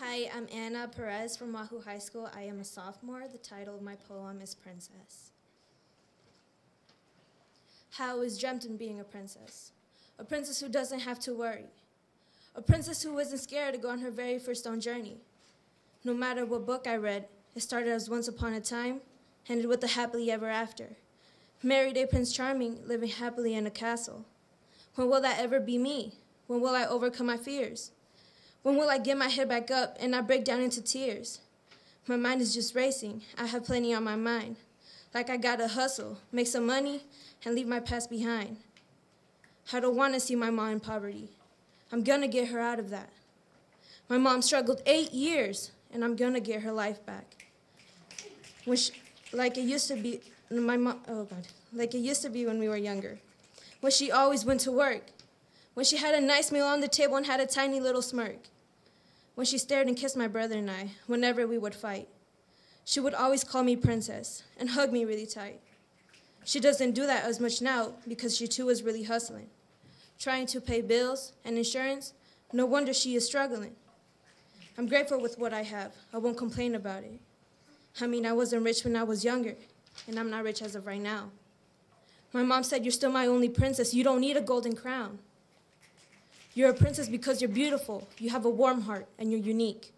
Hi, I'm Anna Perez from Wahoo High School. I am a sophomore. The title of my poem is Princess. How I was dreamt in being a princess. A princess who doesn't have to worry. A princess who wasn't scared to go on her very first own journey. No matter what book I read, it started as Once Upon a Time, ended with a happily ever after. Married a Prince Charming, living happily in a castle. When will that ever be me? When will I overcome my fears? When will I get my head back up and not break down into tears? My mind is just racing. I have plenty on my mind. Like I gotta hustle, make some money, and leave my past behind. I don't wanna see my mom in poverty. I'm gonna get her out of that. My mom struggled eight years, and I'm gonna get her life back. She, like it used to be, my mom, oh God, like it used to be when we were younger. When she always went to work. When she had a nice meal on the table and had a tiny little smirk. When she stared and kissed my brother and I whenever we would fight. She would always call me princess and hug me really tight. She doesn't do that as much now because she too is really hustling. Trying to pay bills and insurance, no wonder she is struggling. I'm grateful with what I have. I won't complain about it. I mean, I wasn't rich when I was younger, and I'm not rich as of right now. My mom said, You're still my only princess. You don't need a golden crown. You're a princess because you're beautiful, you have a warm heart, and you're unique.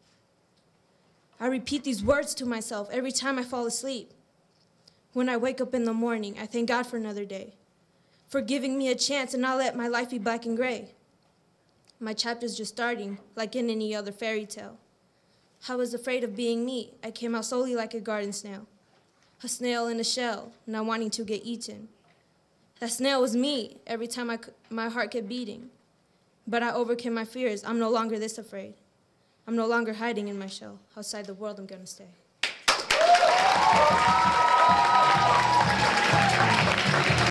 I repeat these words to myself every time I fall asleep. When I wake up in the morning, I thank God for another day, for giving me a chance and not let my life be black and gray. My chapter's just starting, like in any other fairy tale. I was afraid of being me. I came out solely like a garden snail, a snail in a shell, not wanting to get eaten. That snail was me every time I, my heart kept beating. But I overcame my fears. I'm no longer this afraid. I'm no longer hiding in my shell. Outside the world, I'm gonna stay.